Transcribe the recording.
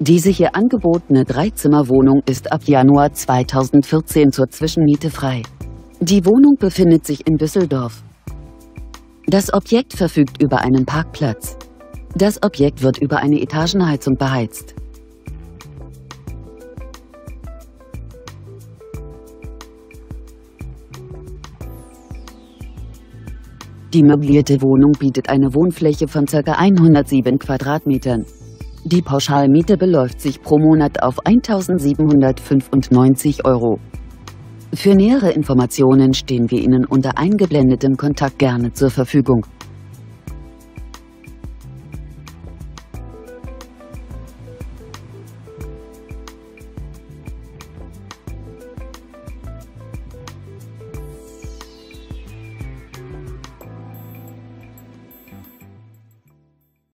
Diese hier angebotene Dreizimmerwohnung ist ab Januar 2014 zur Zwischenmiete frei. Die Wohnung befindet sich in Düsseldorf. Das Objekt verfügt über einen Parkplatz. Das Objekt wird über eine Etagenheizung beheizt. Die möblierte Wohnung bietet eine Wohnfläche von ca. 107 Quadratmetern. Die Pauschalmiete beläuft sich pro Monat auf 1.795 Euro. Für nähere Informationen stehen wir Ihnen unter eingeblendetem Kontakt gerne zur Verfügung.